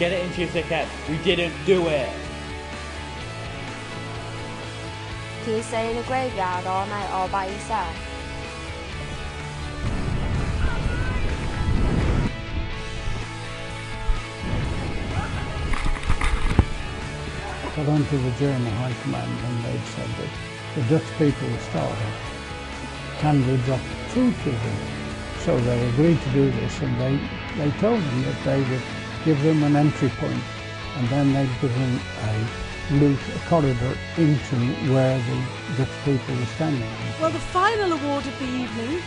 chief dickhead. We didn't do it. Can you stay in the graveyard all night all by yourself? got onto the German High Command and they'd said that the Dutch people were starving. Can we drop food to them? So they agreed to do this and they, they told them that they would give them an entry point and then they'd give them a route, a corridor into where the Dutch people were standing. Well, the final award of the evening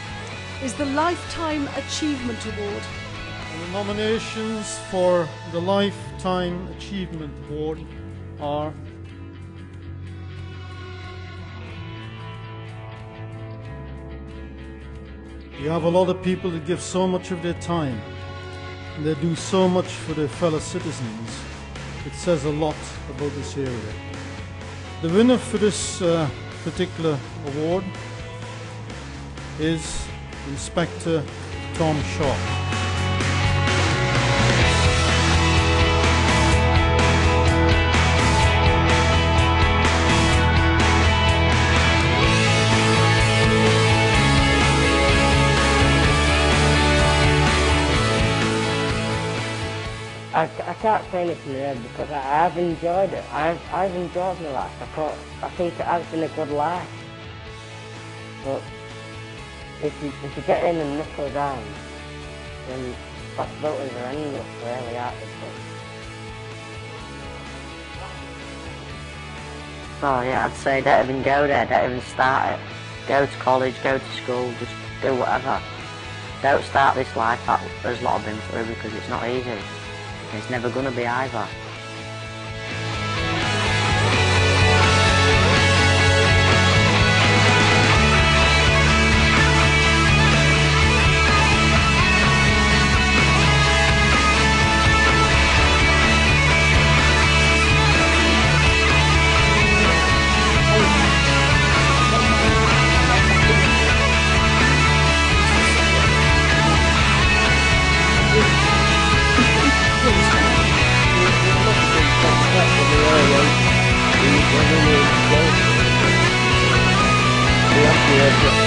is the Lifetime Achievement Award. And the nominations for the Lifetime Achievement Award are You have a lot of people that give so much of their time and they do so much for their fellow citizens. It says a lot about this area. The winner for this uh, particular award is Inspector Tom Shaw. I, I can't say anything there because I, have enjoyed it. I've, I've enjoyed my life. I, thought, I think it has been a good life. But if you, if you get in and knuckle down, then possibilities are endless, really, aren't they? Oh yeah, I'd say don't even go there, don't even start it. Go to college, go to school, just do whatever. Don't start this life that there's a lot of been through because it's not easy. It's never to be either. Thank